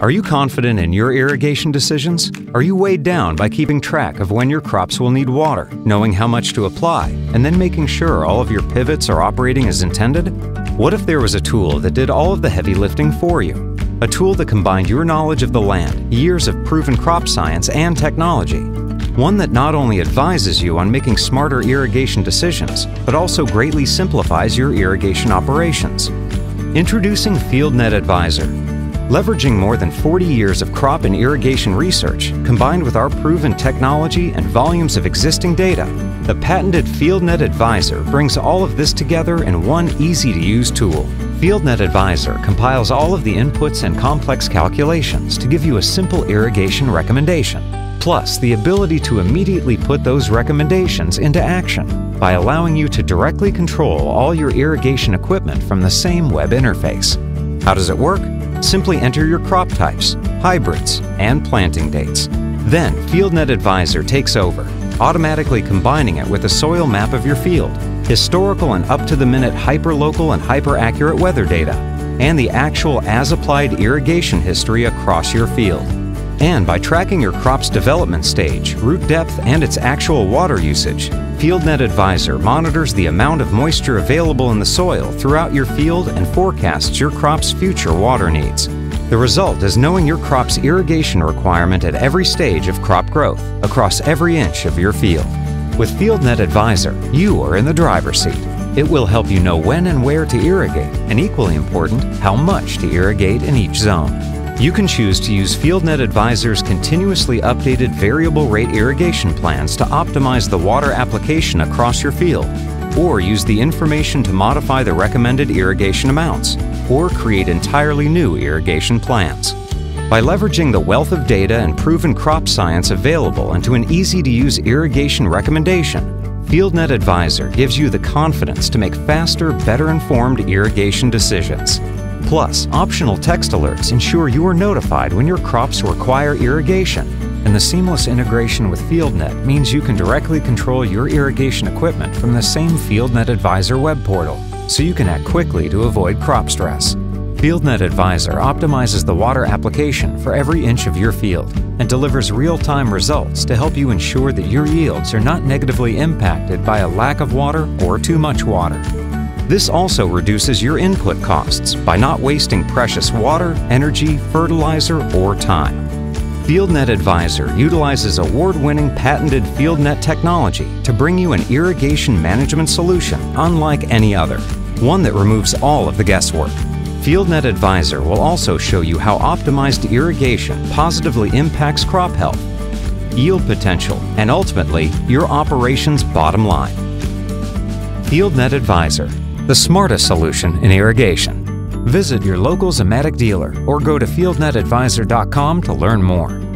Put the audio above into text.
Are you confident in your irrigation decisions? Are you weighed down by keeping track of when your crops will need water, knowing how much to apply, and then making sure all of your pivots are operating as intended? What if there was a tool that did all of the heavy lifting for you? A tool that combined your knowledge of the land, years of proven crop science, and technology. One that not only advises you on making smarter irrigation decisions, but also greatly simplifies your irrigation operations. Introducing FieldNet Advisor, Leveraging more than 40 years of crop and irrigation research, combined with our proven technology and volumes of existing data, the patented FieldNet Advisor brings all of this together in one easy-to-use tool. FieldNet Advisor compiles all of the inputs and complex calculations to give you a simple irrigation recommendation, plus the ability to immediately put those recommendations into action by allowing you to directly control all your irrigation equipment from the same web interface. How does it work? Simply enter your crop types, hybrids, and planting dates. Then FieldNet Advisor takes over, automatically combining it with a soil map of your field, historical and up-to-the-minute hyperlocal and hyper-accurate weather data, and the actual as-applied irrigation history across your field. And by tracking your crop's development stage, root depth, and its actual water usage, FieldNet Advisor monitors the amount of moisture available in the soil throughout your field and forecasts your crop's future water needs. The result is knowing your crop's irrigation requirement at every stage of crop growth, across every inch of your field. With FieldNet Advisor, you are in the driver's seat. It will help you know when and where to irrigate, and equally important, how much to irrigate in each zone. You can choose to use FieldNet Advisor's continuously updated variable rate irrigation plans to optimize the water application across your field, or use the information to modify the recommended irrigation amounts, or create entirely new irrigation plans. By leveraging the wealth of data and proven crop science available into an easy-to-use irrigation recommendation, FieldNet Advisor gives you the confidence to make faster, better informed irrigation decisions. Plus, optional text alerts ensure you are notified when your crops require irrigation, and the seamless integration with FieldNet means you can directly control your irrigation equipment from the same FieldNet Advisor web portal, so you can act quickly to avoid crop stress. FieldNet Advisor optimizes the water application for every inch of your field and delivers real-time results to help you ensure that your yields are not negatively impacted by a lack of water or too much water. This also reduces your input costs by not wasting precious water, energy, fertilizer, or time. FieldNet Advisor utilizes award-winning patented FieldNet technology to bring you an irrigation management solution unlike any other, one that removes all of the guesswork. FieldNet Advisor will also show you how optimized irrigation positively impacts crop health, yield potential, and ultimately your operations bottom line. FieldNet Advisor the smartest solution in irrigation. Visit your local Zimmatic dealer or go to fieldnetadvisor.com to learn more.